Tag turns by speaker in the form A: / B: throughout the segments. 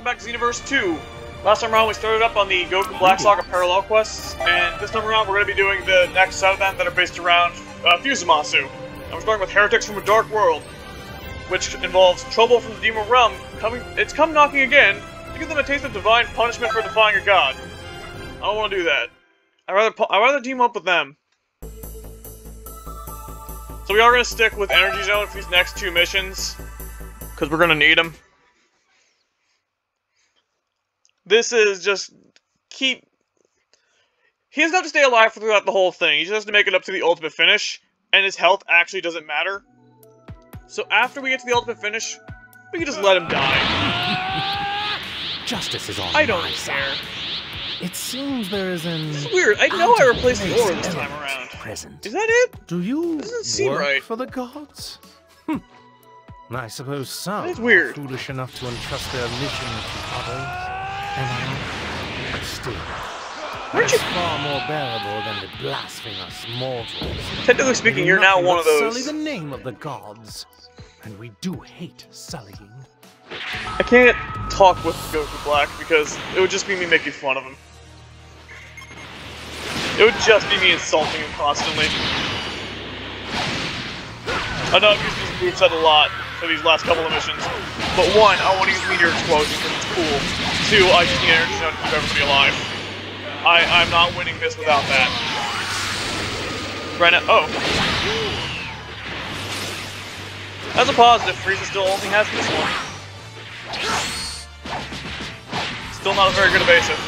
A: welcome back to Xenoverse 2. Last time around we started up on the Goku Black Saga Parallel Quests, and this time around we're going to be doing the next set of them that are based around uh, Fusamasu. And we're starting with Heretics from a Dark World, which involves trouble from the Demon Realm coming. It's come knocking again to give them a taste of divine punishment for defying a god. I don't want to do that. I rather I rather team up with them. So we are going to stick with Energy Zone for these next two missions, because we're going to need them. This is just keep. He doesn't have to stay alive throughout the whole thing. He just has to make it up to the ultimate finish, and his health actually doesn't matter. So after we get to the ultimate finish, we can just let him die.
B: Justice is on
A: I don't
B: my
A: care.
B: side. It seems there is an.
A: It's weird. I know I replaced the aura this time around.
B: Present.
A: Is that it?
B: Do you
A: Doesn't seem
B: work
A: right.
B: for the gods? Hmm. I suppose some
A: That's
B: are
A: weird.
B: foolish enough to entrust their mission to others. And I, still,
A: Aren't you?
B: far more bearable than the blasphemous mortals.
A: Technically speaking, you're now one of
B: but Sully
A: those.
B: the name of the gods, and we do hate sullying.
A: I can't talk with Goku Black because it would just be me making fun of him. It would just be me insulting him constantly. I know I've used this moveset a lot for these last couple of missions, but one, I want to use Meteor Explosion because it's cool. Two, I just need Energy Zone to keep everybody alive. I, I'm not winning this without that. Right now, oh. As a positive, Frieza still only has this one. Still not a very good evasive.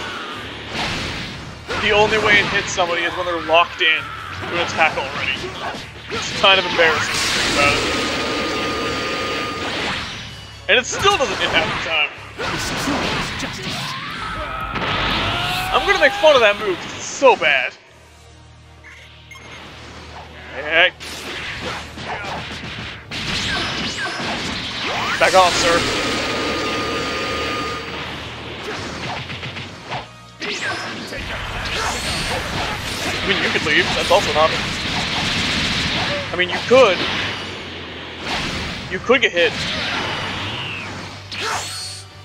A: The only way it hits somebody is when they're locked in to an attack already. It's kind of embarrassing to think about it. And it still doesn't hit half the time. I'm gonna make fun of that move it's so bad. Hey. Back off, sir. I mean, you could leave. That's also an option. I mean, you could. You could get hit.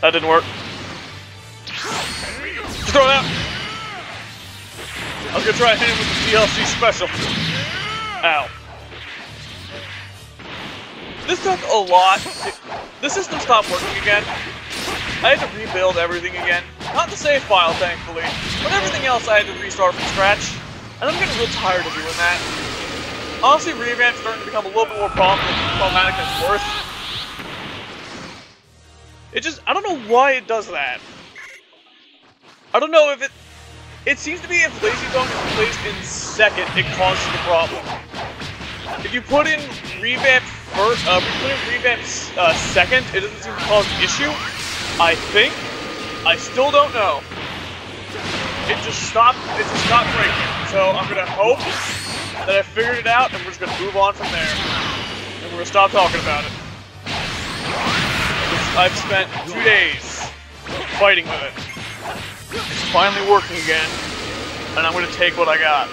A: That didn't work. Just throw it out. I was gonna try him with the DLC special. Ow. This took a lot. The system stopped working again. I had to rebuild everything again. Not the save file, thankfully, but everything else I had to restart from scratch. And I'm getting real tired of doing that. Honestly, revamp's starting to become a little bit more problem- problematic than it's worth. It just, I don't know why it does that. I don't know if it, it seems to be if Lazy Bone is placed in second, it causes the problem. If you put in revamp first, uh, if you put in revamp uh, second, it doesn't seem to cause an issue. I think. I still don't know. It just stopped. It just stopped breaking. So I'm gonna hope that I figured it out, and we're just gonna move on from there, and we're gonna stop talking about it. I've spent two days fighting with it. It's finally working again, and I'm gonna take what I got.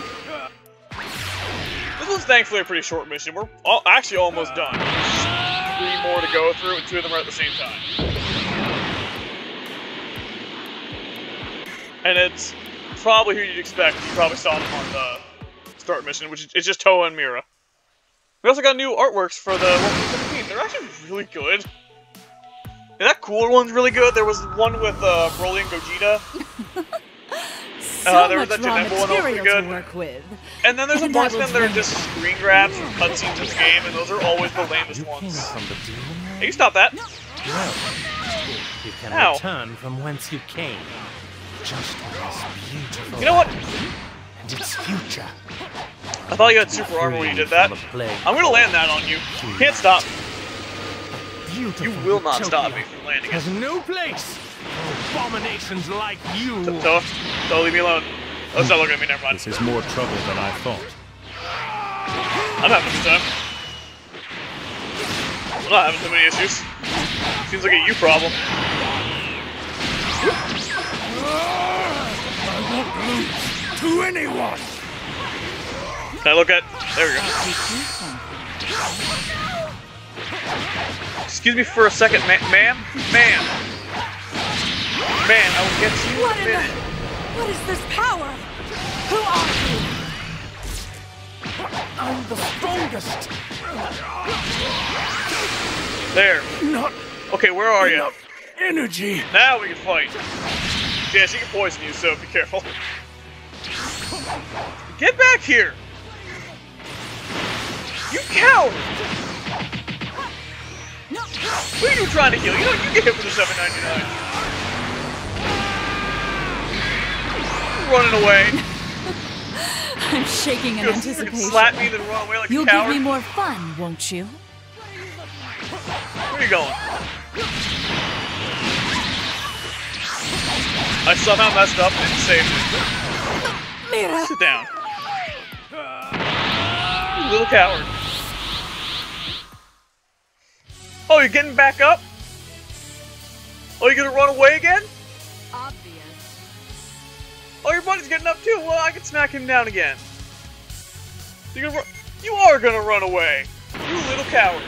A: This was thankfully a pretty short mission. We're all, actually almost done. Three more to go through, and two of them are at the same time. And it's probably who you'd expect. You probably saw them on the start mission, which is just Toa and Mira. We also got new artworks for the 1.17. They're actually really good. And that cooler one's really good. There was one with uh, Broly and Gogeta.
C: So
A: Uh, there was
C: much
A: that
C: raw
A: Janemba one, that was pretty good.
C: work with.
A: And then there's a bunch of them
C: was
A: that are just screen grabs from cutscenes in the game, and those are always the lamest
B: You
A: ones.
B: from the
A: Hey, you stop that.
B: Well, you can
A: Ow.
B: return from whence you came. Just with this beautiful
A: You know what?
B: and its future.
A: I thought you had super armor when you did that.
B: From a plague
A: I'm gonna land that on you. You can't stop.
B: Beautiful
A: You will not
B: utopia
A: stop me from landing it.
B: Has no place for abominations like you.
A: Toa, Toa, leave me alone. Oh, stop looking at me, never mind.
D: This is more trouble than I thought.
A: I'm having a good time. I'm not having too many issues. Seems like a you problem.
D: I won't lose To anyone!
A: Can I look at... There we go. Excuse me for a second, ma- ma'am? Ma'am. Man, I will get you
C: What
A: in a
C: the...
A: minute.
C: What is this power? Who are you?
D: I'm the strongest.
A: There.
D: Not
A: Okay, where are you?
D: energy.
A: Now we can fight. Yeah, she can poison you, so be careful. Get back here! You coward! Who are you trying to kill? You know you get hit with a 799. Running away.
C: I'm shaking in anticipation.
A: slap me, then run away like
C: You'll
A: a
C: give me more fun, won't you?
A: Where are you going? I somehow messed up and saved it.
C: Mira!
A: Sit down. You little coward. Oh, you're getting back up? Oh, you're gonna run away again?
C: Obvious.
A: Oh, your buddy's getting up too. Well, I can smack him down again. You gonna run? You are gonna run away. You little coward.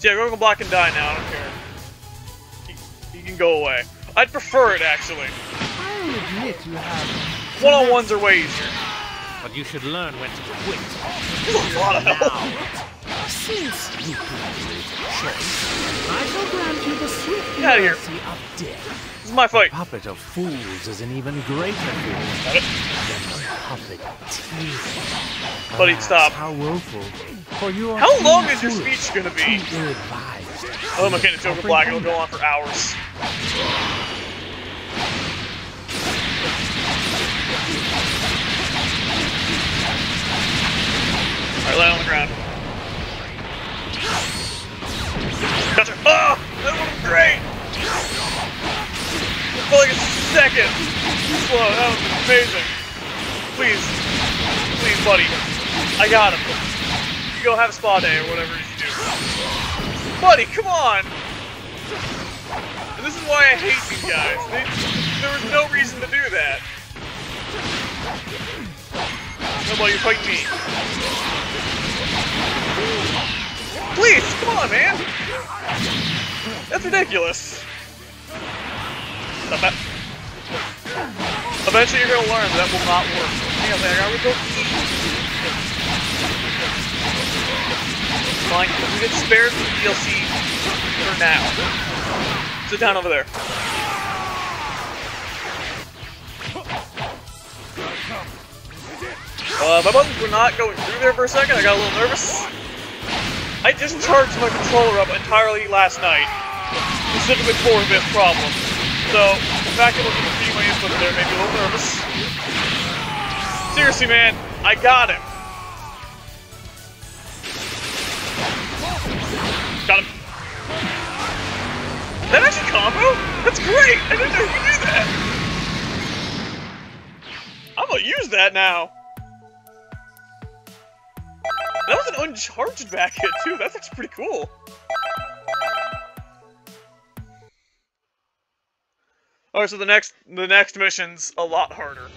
A: Yeah, go block and die now. I don't care. He, he can go away. I'd prefer it actually.
B: I'll admit you have,
A: One on ones are way easier.
B: but you should learn when to quit.
A: There's a lot of help.
B: Since you created choice, I shall grant you the swift
A: Get outta here.
B: mercy of death.
A: This is my fight.
B: Puppet of fools is an even greater fool than the puppet teeth.
A: Buddy, stop.
B: How woeful. For you are
A: How long is your speech gonna be? Oh, I'm getting Joker Black. It'll go on for hours. Alright, lay on the ground. Oh! That was great! For like a second. Whoa, that was amazing. Please. Please, buddy. I got him. You go have a spa day or whatever you do. Buddy, come on! This is why I hate these guys. They, there was no reason to do that. Nobody fight me. Please, come on, man! That's ridiculous. Eventually you're gonna learn that will not work. Hang on, I gotta go. Fine, we get spared from DLC for now. Sit down over there. Uh, my buttons were not going through there for a second. I got a little nervous. I just charged my controller up entirely last night, specifically for this problem. So, the fact that I wasn't seeing my input there made me a little nervous. Seriously, man, I got him. Got him. That actually combo? That's great! I didn't know you could do that! I'm gonna use that now! That was an uncharged back hit too, that's actually pretty cool. Alright, so the next the next mission's a lot harder.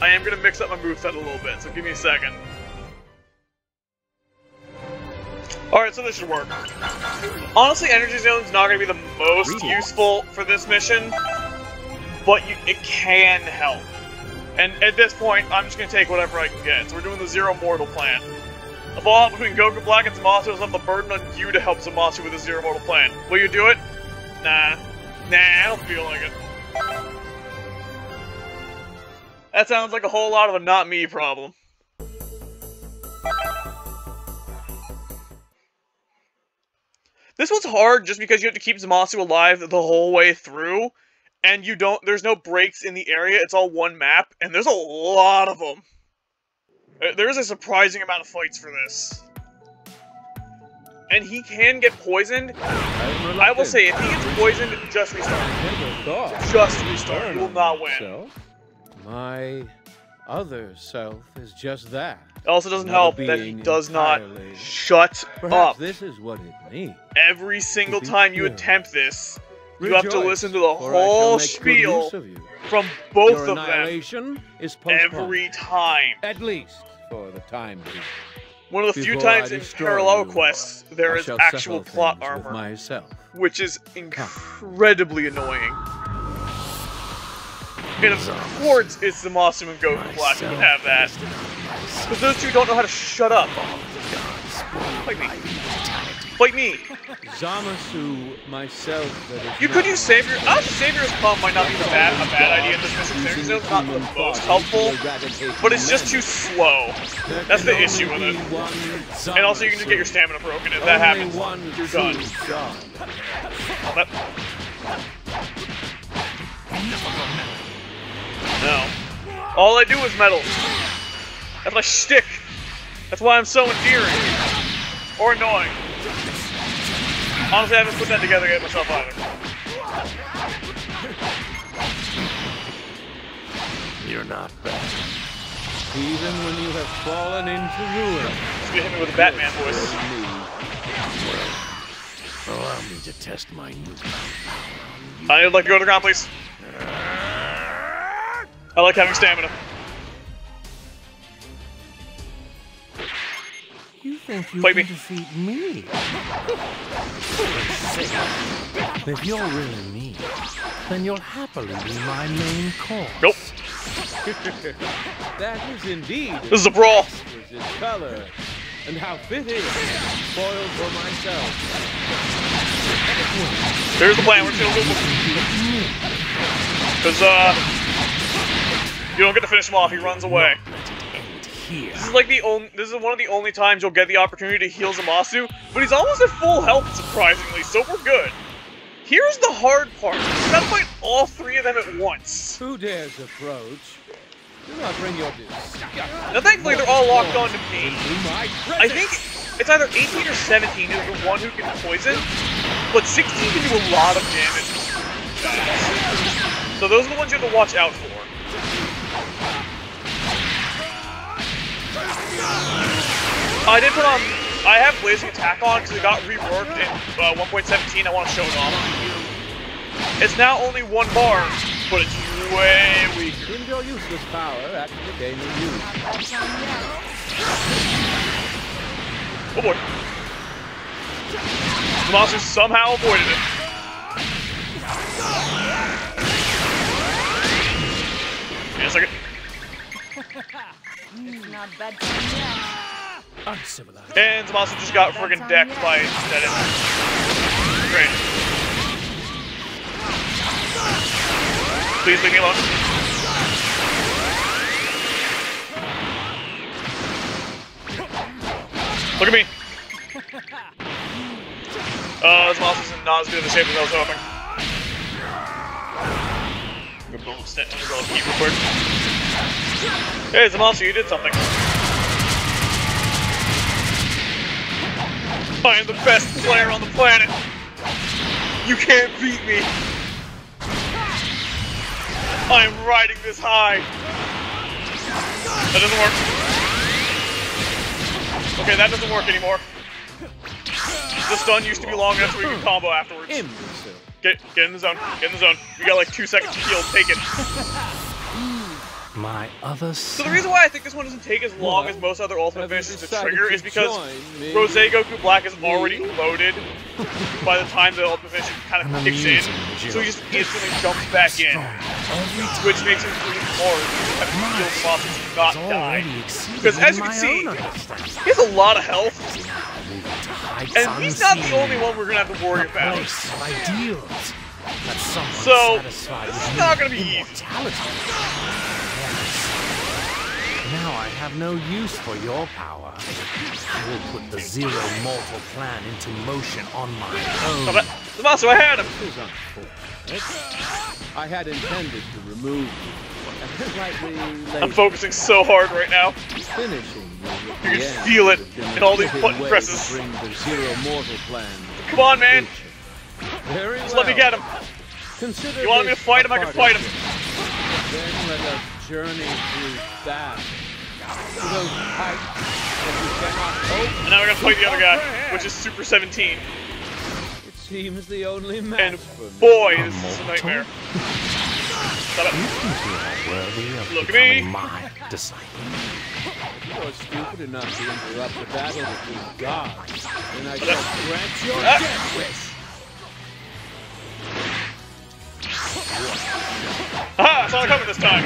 A: I am gonna mix up my moveset a little bit, so give me a second. Alright, so this should work. Honestly, Energy Zone's not gonna be the most useful for this mission, but you, it can help. And at this point, I'm just gonna take whatever I can get. So we're doing the Zero Mortal plan. A fallout between Goku Black and Zamasu has left the burden on you to help Zamasu with the Zero Mortal plan. Will you do it? Nah. Nah, I don't feel like it. That sounds like a whole lot of a not me problem. This one's hard just because you have to keep Zamasu alive the whole way through, and you don't. There's no breaks in the area. It's all one map, and there's a lot of them. Uh, There's a surprising amount of fights for this, and he can get poisoned. I will say, if he gets poisoned, just restart. Just restart. You will not win.
E: My other self is just that.
A: It also doesn't help that he does not shut
E: Perhaps
A: up.
E: this is what it means.
A: Every single time you attempt this, you have to listen to the
E: for I shall
A: whole spiel
E: use of you.
A: from both
E: Your
A: of them
E: is postponed.
A: every time.
E: At least for the time being.
A: One of the few
E: Before I
A: times in parallel
E: you,
A: quests there is actual plot armor.
E: myself.
A: which is incredibly annoying. And of course, it's Zamasu and Goku Black who have that. Because those two don't know how to shut up. Fight me. Fight me.
E: Zamasu, myself,
A: You could use Savior. Honestly, uh, Savior's Palm might not be the bad, a bad idea in this Zone. It's not the most helpful, but it's just too slow. That's the issue with it. And also, you can just get your stamina broken. If that happens, you're done. No. All I do is metal. That's my shtick. That's why I'm so endearing. Or annoying. Honestly, I haven't put that together yet myself either.
D: You're not bad.
E: Even when you have fallen into ruin,
A: Just gonna hit me with a Batman voice.
D: Well, allow me to test my new
A: I'd like to go to the ground, please. I like having stamina.
B: Think you
A: Fight
B: can
A: me.
B: defeat me? if you're really me, then you'll happily be my main course.
A: Nope.
E: that is indeed
A: This is a brawl.
E: color. And how fitting. Spoiled for myself.
A: Here's the plan. We're just gonna move Because, uh, you don't get to finish him off. He runs away.
D: Here.
A: This is like the only. This is one of the only times you'll get the opportunity to heal Zamasu, but he's almost at full health, surprisingly. So we're good. Here's the hard part. You gotta fight all three of them at once.
E: Who dares approach? Do not bring your disgust
A: Now, thankfully, they're all locked on to me. I think it's either 18 or 17 is the one who can poison, but 16 can do a lot of damage. So those are the ones you have to watch out for. I did put on. I have Blazing Attack on because it got reworked in uh, 1.17. I want to show it off. It's now only one bar, but it's way weaker.
E: Your useless power gaining you.
A: Oh boy. The monster somehow avoided it.
C: Not.
A: And Zamasu just got friggin' decked by Zenith. Great. Please leave me alone. Look at me. Uh, Zamasu's not as good of a shape as I was hoping. I'm gonna build a st- I'm gonna build keep real quick. Hey, it's a monster, you did something. I am the best player on the planet. You can't beat me. I am riding this high. That doesn't work. Okay, that doesn't work anymore. The stun used to be long enough so we could combo afterwards. Get, get in the zone. Get in the zone. You got like two seconds to heal. Take it.
B: My other
A: So the reason why I think this one doesn't take as long as most other ultimate
E: Have
A: finishes to trigger
E: to
A: is because
E: join?
A: Rose Goku Black is already loaded by the time the ultimate finish kind of kicks in.
B: amusing
A: So he just instantly jumps back in, which makes him really hard to heal the bosses to not die. Because as you can see, he has a lot of health, and he's not the only one we're gonna have to worry about.
B: Place of ideals. That someone
A: So,
B: satisfied
A: this is not gonna be easy.
B: Immortality. Yes. Now I have no use for your power. I will put the zero mortal plan into motion on my own.
A: but Zamasu, I had him.
E: It is unfortunate. I had intended to remove you.
A: I'm focusing so hard right now.
E: finishing you with
A: You
E: the
A: can
E: end
A: feel it
E: would
A: in all these button presses.
E: Bring the zero mortal plan.
A: Come on, man.
E: Very
A: Just
E: well.
A: let me get him.
E: Consider
A: You want me to fight him? I can fight him.
E: Then let us journey through that.
A: And now we're gonna fight the other guy, which is Super 17.
E: It seems the only match.
A: And boy, this is a nightmare.
B: Shut up.
A: Look at me.
B: My disciple.
E: You are stupid enough to interrupt the battle between God, and I shall grant your
A: ah.
E: death wish.
A: Aha! I saw coming this time.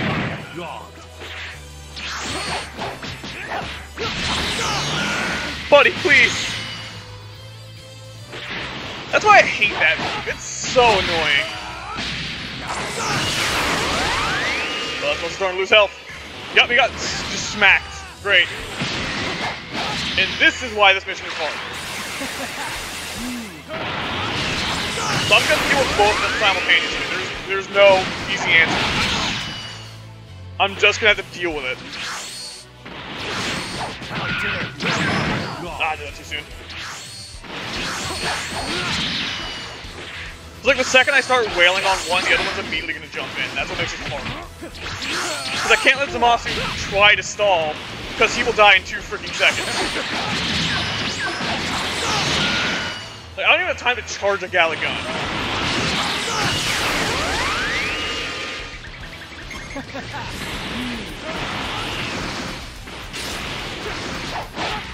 A: Buddy, please. That's why I hate that move. It's so annoying. Well, that's starting to lose health. Yep, we got just smacked. Great. And this is why this mission is hard. So I'm gonna deal with both of them simultaneously. There's, there's no easy answer. I'm just gonna have to deal with it. Ah, I that too soon. It's like the second I start wailing on one, the other one's immediately gonna jump in. That's what makes it hard. Because I can't let Zamasu try to stall, because he will die in two freaking seconds. Like, I don't even have time to charge a Galick gun.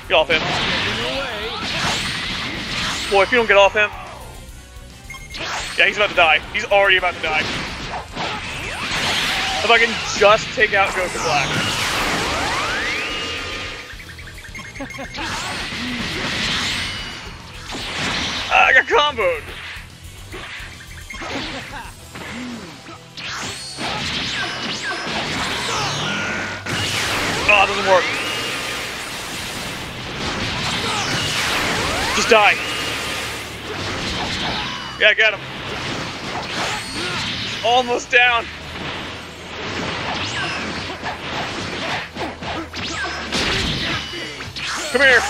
A: Get off him. Boy, if you don't get off him. Yeah, he's about to die. He's already about to die. If I can just take out Goku Black. Ah, I got comboed. Oh, it doesn't work. Just die. Yeah, get him. Almost down. Come here.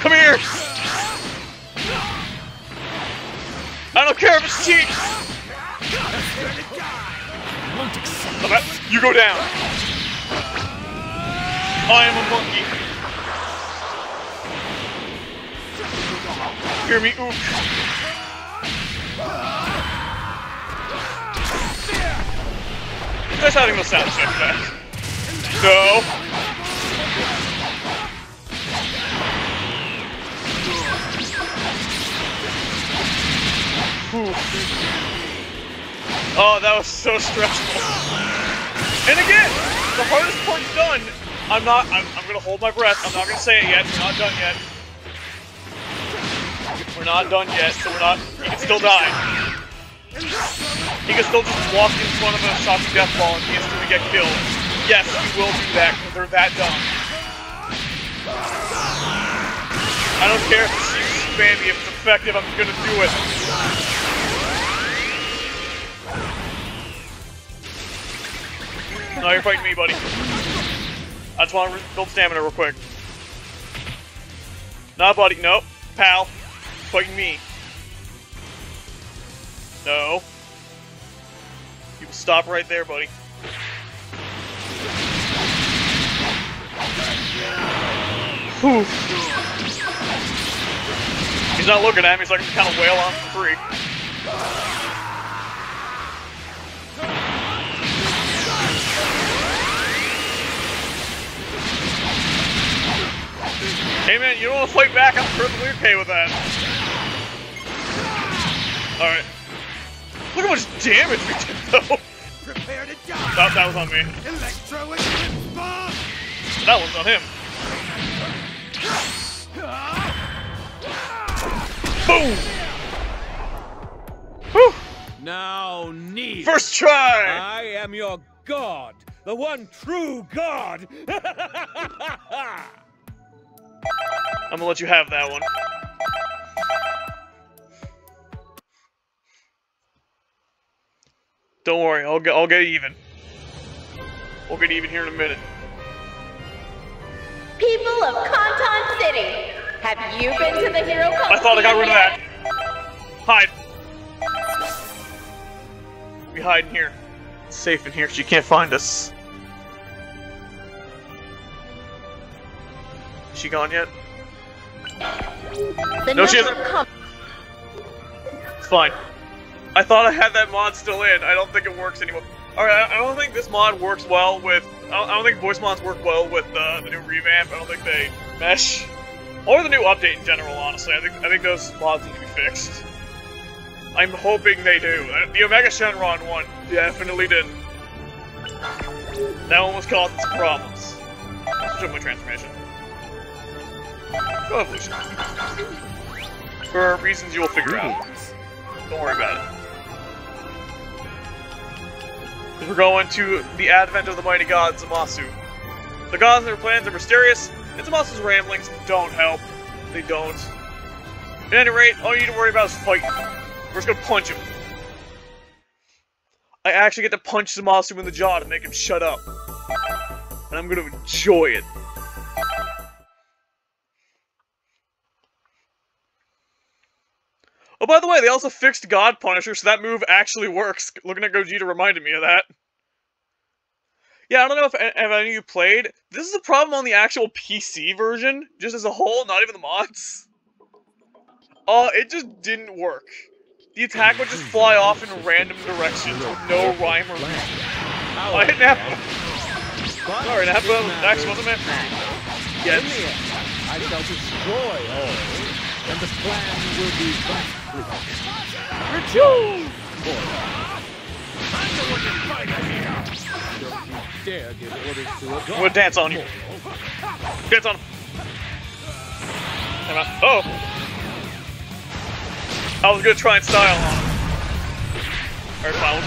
A: Come here. I don't care if it's cheap. You go down. I am a monkey. Hear me. You having the sound back? No. Oh, that was so stressful. And again, the hardest part's done. I'm not. I'm, I'm gonna hold my breath. I'm not gonna say it yet. We're not done yet. We're not done yet, so we're not. He can still die. He can still just walk in front of a shocking death ball and instantly get killed. Yes, he will do that because they're that dumb. I don't care if it seems spammy. If it's effective, I'm gonna do it. No, you're fighting me, buddy. I just want to build stamina real quick. Nah, buddy. Nope. Pal. Fighting me. No. You stop right there, buddy. Whew. He's not looking at me, so I can kind of wail on for free. Hey man, you don't want to fight back? I'm perfectly okay with that. Alright. Look how much damage we did though.
F: Prepare to die!
A: That, that was on me.
F: Electro Bomb!
A: That one's on him. Boom! Whew!
E: Now, need.
A: First try!
E: I am your god, the one true god.
A: I'm gonna let you have that one. Don't worry, I'll get I'll get even. We'll get even here in a minute.
C: People of Conton City, have you been to the Hero
A: I thought I got rid of that. Hide. We hide in here. It's safe in here. She can't find us. Is she gone yet?
C: The
A: No, she isn't.
C: com-
A: It's fine. I thought I had that mod still in. I don't think it works anymore. Alright, I I don't think this mod works well with... I don't, I think voice mods work well with uh, the new revamp. I don't think they mesh. Or the new update in general, honestly. I think I think those mods need to be fixed. I'm hoping they do. Uh, The Omega Shenron one definitely didn't. That one was causing some problems. Switch up my transformation. Go evolution. For reasons you will figure out. Don't worry about it. We're going to the advent of the mighty god Zamasu. The gods and their plans are mysterious, and Zamasu's ramblings don't help. They don't. At any rate, all you need to worry about is fighting. We're just gonna punch him. I actually get to punch Zamasu in the jaw to make him shut up. And I'm gonna enjoy it. Oh, by the way, they also fixed God Punisher, so that move actually works. Looking at Gogeta reminded me of that. Yeah, I don't know if, if any of you played. This is a problem on the actual PC version, just as a whole, not even the mods. Uh, it just didn't work. The attack would just fly off in random directions with no rhyme or reason. I didn't have... Sorry, Nappa, Dax wasn't meant
E: In
A: Yes.
E: I shall destroy all, and the plan will be
A: gonna dance on you. Dance on him. Oh! I was gonna try and style on him. Alright, fine, we'll.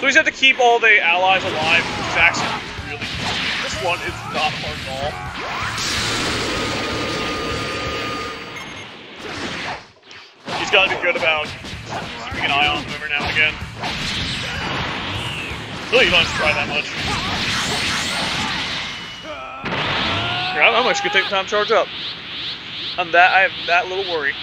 A: So we just have to keep all the allies alive, which is actually really This one is not hard at all. He's gotta be good about keeping an eye on him every now and again. Really, you don't have to try that much. Yeah, I'm actually gonna take the time to charge up. On that, I have that little worry.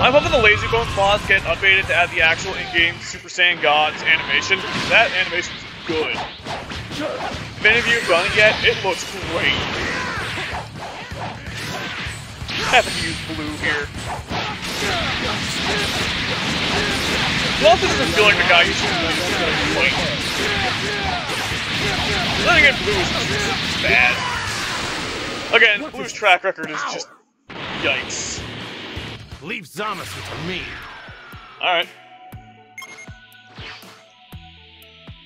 A: I'm hoping the Lazybones mods get updated to add the actual in-game Super Saiyan Gods animation. That animation's good. If any of you have done it yet, it looks great. Happen to use blue here. It also doesn't feel the guy who's really going to. Then again, blue is just bad. Again, blue's track record is just yikes.
B: Leave Zamasu to me.
A: Alright.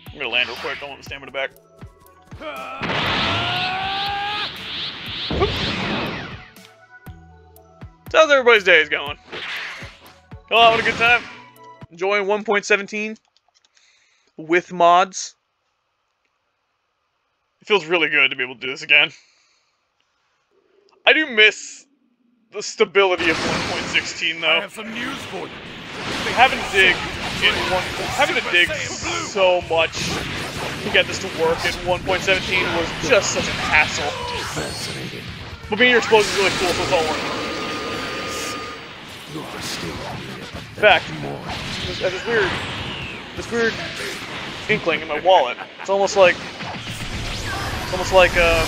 A: I'm gonna land real quick, don't want the stamina back. Ah! So how's everybody's days going? Y'all having a good time? Enjoying 1.17? With mods? It feels really good to be able to do this again. I do miss the stability of 1.16 though.
D: I have some news for you.
A: having to dig in one, having to dig so much to get this to work in 1.17 was just such a hassle. But being your explosion is really cool, so it's all it.
D: You're still here,
A: In fact,
D: more.
A: there's, there's this weird, this weird inkling in my wallet. It's almost like, it's almost like uh,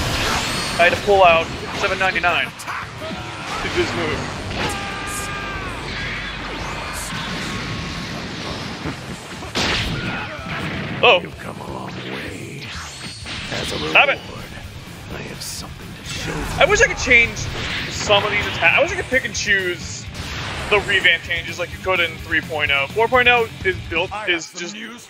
A: I had to pull out 7.99 to do this move. Oh,
D: You've come a long way. As a
A: Stop
D: reward,
A: it.
D: I have something to show you.
A: I wish I could change some of these attacks. I wish I could pick and choose the revamp changes like you could in 3.0. 4.0 is built is just,
D: news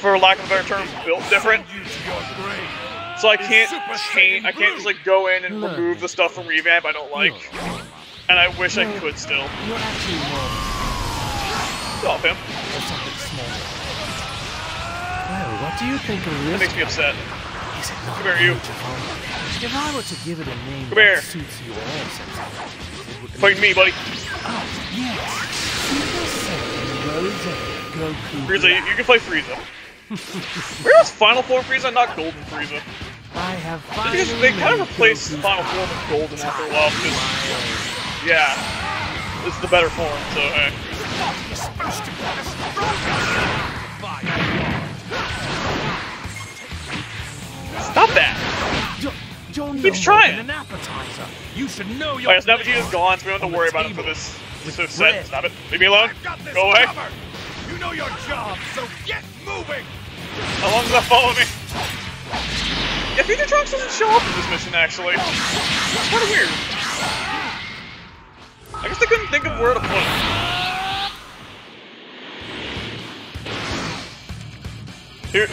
D: for
A: lack of a better term, built different.
D: Send you to your grave.
A: So I can't change. I can't just like go in and remove the stuff from revamp I don't like. And I wish I could still.
B: You're actually more
A: Stop him.
B: or something small. Well, what do you think of this?
A: That
B: this?
A: makes me upset.
B: Is it not
A: Come here, you.
B: If I were to give it a name
A: Come here.
B: that suits your would.
A: Fight me, buddy.
B: Oh, yes. Super Saiyan Goku
A: Frieza, you, can play Frieza. Where was Final Form Frieza, not Golden Frieza?
B: I have
A: think they kind of replaced Final Form with Golden after a while because, yeah, it's the better form. So hey. Stop that!
B: John
A: Keeps trying.
B: An appetizer. You should know your
A: so now Vegeta's gone, so we don't have to worry about him for this. This is set. Stop it. Leave me alone. Go away.
F: covered. You know your job, so get moving.
A: How long does that follow me? Yeah, Future Trunks doesn't show up in this mission, actually. It's kind of weird. I guess they couldn't think of where to put him. Here.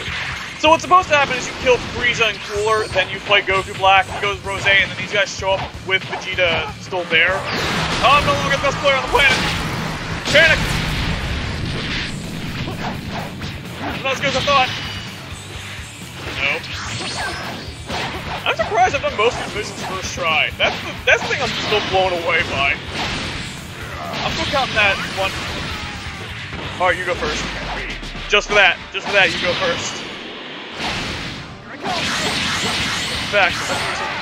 A: So what's supposed to happen is you kill Frieza and Cooler, then you fight Goku Black, goes Rose, and then these guys show up with Vegeta still there. Oh, I'm no longer the best player on the planet! Panic! Not as good as I thought. Nope. I'm surprised I've done most of these missions first try. That's the, that's the thing I'm still blown away by. I'm still counting that one. Alright, you go first. Just for that. Just for that, you go first. Fact,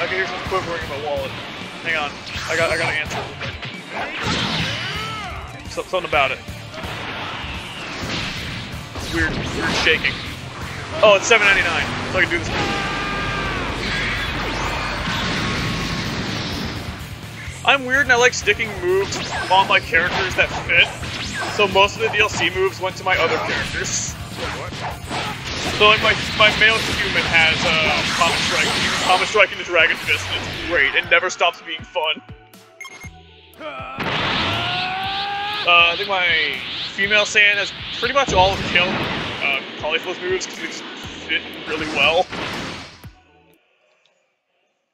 A: I can hear some quivering in my wallet. Hang on. I got I answer real quick. So, something about it. Weird, weird shaking. Oh, it's seven ninety nine. So I can do this. I'm weird and I like sticking moves on my characters that fit. So most of the DLC moves went to my other characters. So like my my male human has uh Common Strike. Common Strike into Dragon Fist and it's great. It never stops being fun. Uh, I think my female Saiyan has pretty much all of Kale uh, moves because they just fit really well.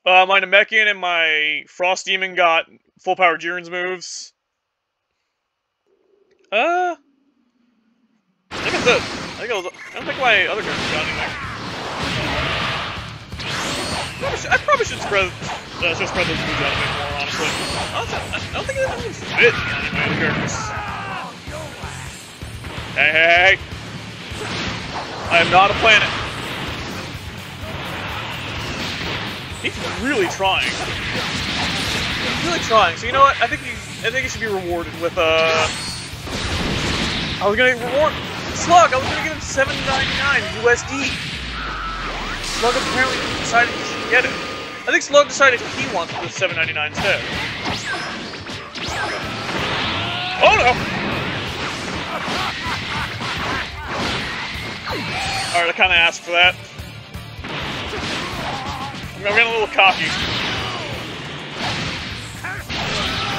A: Uh, my Namekian and my Frost Demon got full power Jiren's moves. Uh, I think that's it. I think I was. I don't think my other anything. Probably should, I probably should spread. Uh, should spread those moves out a bit more, honestly. Honestly, I don't think it even fit my other characters. Hey, hey, hey! I am not a planet. He's really trying. He's really trying. So you know what? I think he, I think he should be rewarded with uh. I was gonna reward Slug. I was gonna give him 7.99 USD. Slug apparently decided he should get it. I think Slug decided he wants the 7.99 instead. Oh no! Alright, I kind of asked for that. I'm getting a little cocky.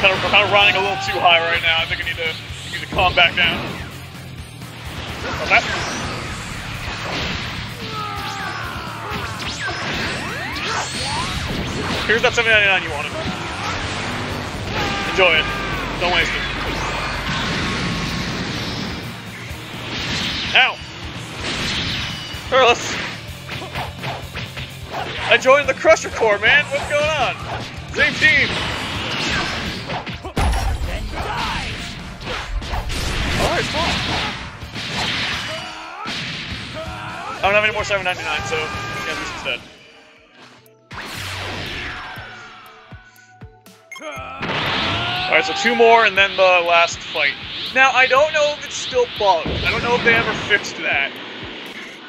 A: Kind of, kind of running a little too high right now. I think I need to, I need to calm back down. Here's that 7.99 you wanted. Enjoy it. Don't waste it. Ow! Turles! I joined the Crusher Corps, man! What's going on? Same team! Alright, fine. I don't have any more 7.99, so yeah, this instead. Alright, so two more and then the last fight. Now, I don't know if it's still bugged. I don't know if they ever fixed that.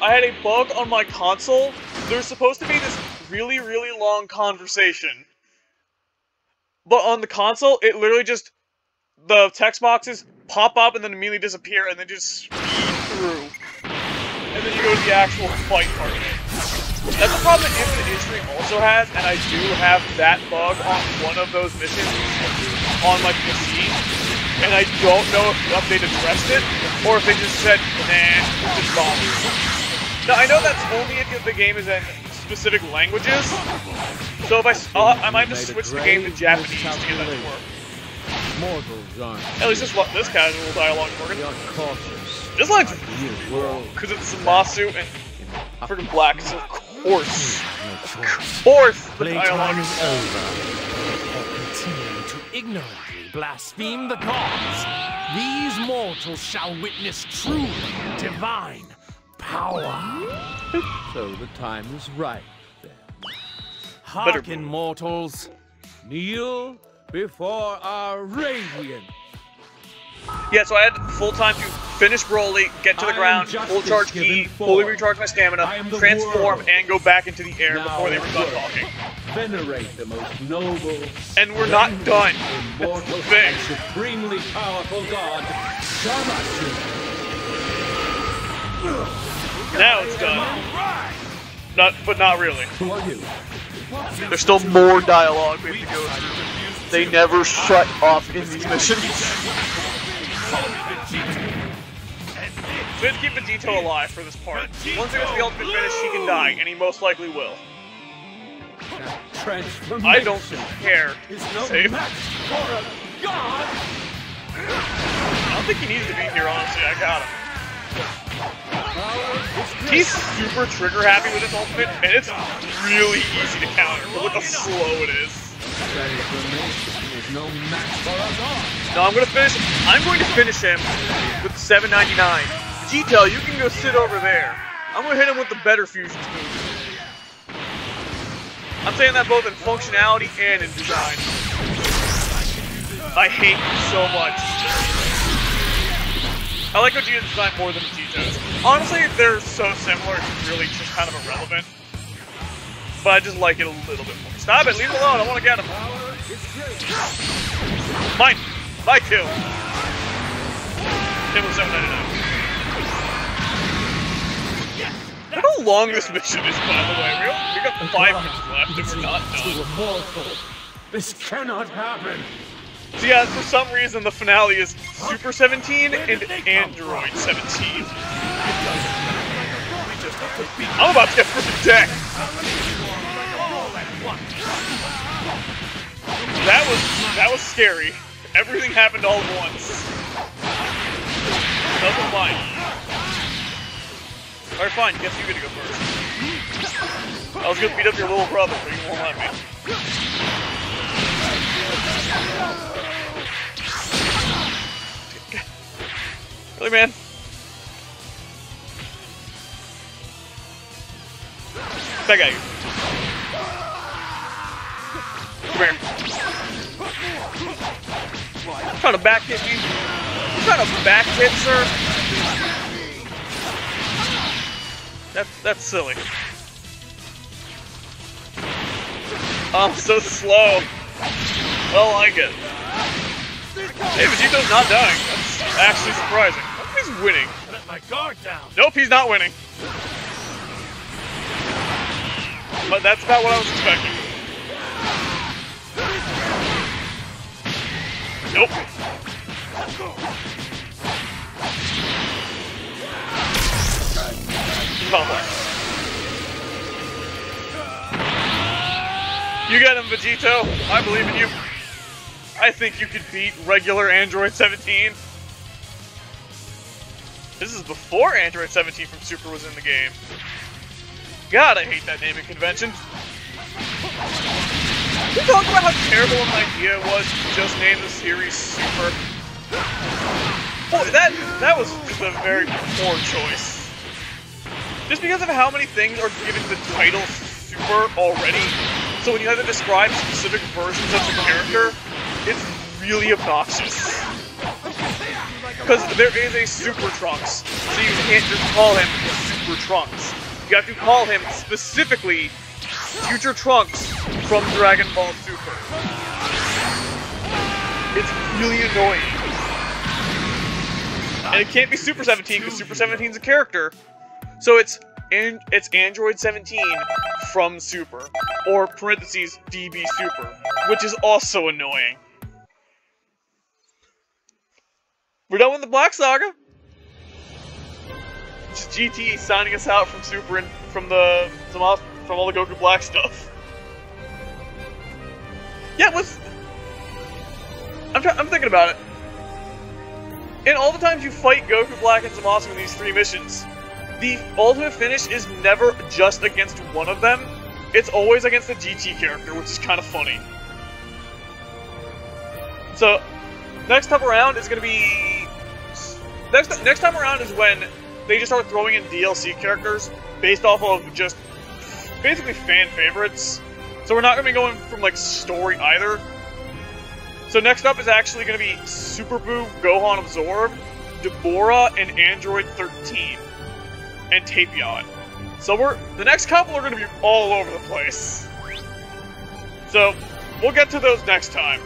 A: I had a bug on my console. There's supposed to be this really, really long conversation. But on the console, it literally just... The text boxes pop up and then immediately disappear and then just speed. And then you go to the actual fight part of it. That's a problem that Infinite History also has, and I do have that bug on one of those missions on my PC. And I don't know if the update addressed it, or if they just said, nah, just bother. Now, I know that's only if the game is in specific languages, so if I, uh, I might just switch the game to Japanese to get that to work.
E: Mortals aren't.
A: At least this, this casual dialogue is working.
E: They are cautious.
A: This line's
E: The
A: because it's Zamasu and freaking Black, so of course, of course, the dialogue
B: is
A: is
B: over. Continue to ignorantly blaspheme the gods. These mortals shall witness truly divine power.
E: So the time is right then.
B: Hearken, mortals.
E: Kneel before our radiant.
A: Yeah, so I had full time to finish Broly, get to the ground, full charge
E: given
A: E, fully recharge my stamina,
E: I am the
A: transform,
E: world.
A: and go back into the air
E: Now
A: before they were done
E: work.
A: talking.
E: Venerate the most noble.
A: And we're not done.
E: Immortal
A: That's the thing.
E: and supremely powerful god, Zamasu.
A: Now it's done. Not, but not really.
D: Who are you?
A: There's still more dialogue we have to go through. They never shut off in these missions. To keep Vegito alive for this part. Once he gets the ultimate finish, he can die, and he most likely will. I don't care.
E: no
A: Save.
E: match for a god.
A: I don't think he needs to be here, honestly. I got him.
E: Power is great.
A: He's super trigger happy with his ultimate, and it's really easy to counter. Look how slow it is.
E: Transformation no match for a god.
A: No, I'm gonna finish. I'm going to finish him with 7.99. Vegito, you can go sit over there. I'm gonna hit him with the better fusion. I'm saying that both in functionality and in design. I hate him so much. I like Gogeta's design more than Vegito's. Honestly, they're so similar, it's really just kind of irrelevant. But I just like it a little bit more. Stop it, leave it alone, I want to get him. Mine. My kill. It was 799. Look how long this mission is, by the way. We got, we got five minutes left and we're not done.
E: This cannot happen.
A: So yeah, for some reason the finale is Super 17 and Android 17. I'm about to get freaking decked. That was that was scary. Everything happened all at once. Fine. Alright, fine. Guess you get to go first. I was gonna beat up your little brother, but you won't let me. Really, man? That guy. Come here. You trying to back hit? You trying to back hit, sir? That's that's silly. I'm so slow. I don't like it. Hey, Vegeto's not dying. That's actually surprising. He's winning.
D: Let my guard down.
A: Nope, he's not winning. But that's about what I was expecting. Nope. On. You got him, Vegito. I believe in you. I think you could beat regular Android 17. This is before Android 17 from Super was in the game. God, I hate that naming convention. We talk about how terrible an idea it was to just name the series Super? Boy, that that was just a very poor choice. Just because of how many things are given the title Super already, so when you have to describe specific versions of the character, it's really obnoxious. Because there is a Super Trunks, so you can't just call him Super Trunks. You have to call him specifically Future Trunks from Dragon Ball Super. It's really annoying. And it can't be Super 17 because Super 17 is a character. So it's an- it's Android 17 from Super, or parentheses DB Super, which is also annoying. We're done with the Black Saga. Just GT signing us out from Super and from the from all, from all the Goku Black stuff. Yeah, what's I'm I'm thinking about it. In all the times you fight Goku Black and Zamasu in these three missions, the ultimate finish is never just against one of them. It's always against the GT character, which is kind of funny. So, next time around is gonna be next next time around is when they just start throwing in DLC characters based off of just basically fan favorites. So we're not gonna be going from like story either. So next up is actually gonna be Super Buu, Gohan Absorb, Dabura, and Android 13, and Tapion. So we're the next couple are gonna be all over the place. So we'll get to those next time.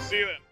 A: See you then.